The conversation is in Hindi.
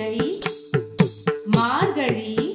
गई मार गई